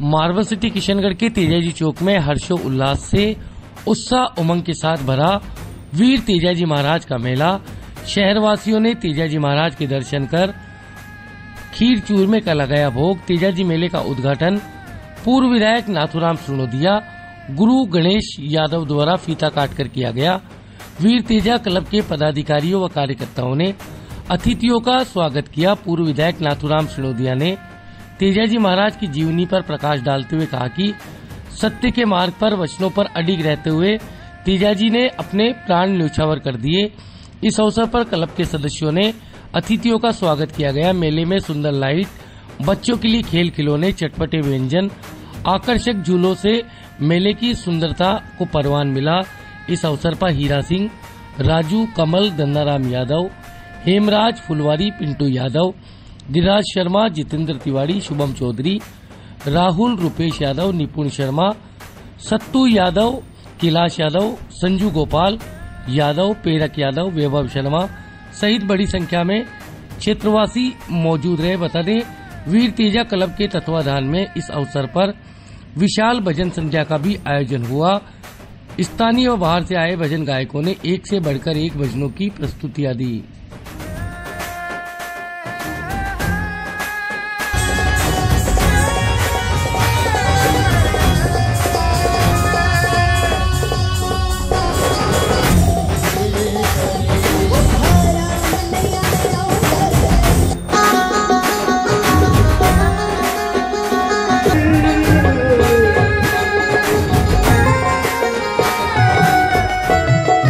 Marble city Kishangarh के तेजाजी चौक में हर्षो उल्लास से उत्साह उमंग के साथ भरा वीर तेजाजी महाराज का मेला। शहरवासियों ने तेजाजी महाराज के दर्शन कर खीर चूर में का लगाया भोग, तेजाजी मेले का उद्घाटन पूर्व विधायक नाथुराम सुनोदिया, गुरु गणेश यादव द्वारा फीता काट कर किया गया। वीर तेजा क्लब के पदाधिकारियों व कार्यकर्ताओं ने अतिथियों का स्वागत किया। पूर्व विधायक नाथुराम सिणोदिया ने तेजाजी महाराज की जीवनी पर प्रकाश डालते हुए कहा कि सत्य के मार्ग पर, वचनों पर अडिग रहते हुए तेजाजी ने अपने प्राण न्यौछावर कर दिए। इस अवसर पर क्लब के सदस्यों ने अतिथियों का स्वागत किया गया। मेले में सुंदर लाइट, बच्चों के लिए खेल खिलौने, चटपटे व्यंजन, आकर्षक झूलों से मेले की सुंदरता को परवान मिला। इस अवसर पर हीरा सिंह, राजू, कमल गन्नाराम यादव, हेमराज, फुलवारी, पिंटू यादव गिरिराज शर्मा, जितेंद्र तिवारी, शुभम चौधरी, राहुल रुपेश यादव, निपुण शर्मा, सत्तू यादव, कैलाश यादव, संजू गोपाल, यादव पेरक यादव, वैभव शर्मा सहित बड़ी संख्या में क्षेत्रवासी मौजूद रहे। बता दें, वीर तेजा क्लब के तत्वाधान में इस अवसर पर विशाल भजन संध्या का भी आयोजन हुआ। स्थानीय व बाहर से आए भजन गायकों ने एक से बढ़कर एक भजनों की प्रस्तुतियाँ दी।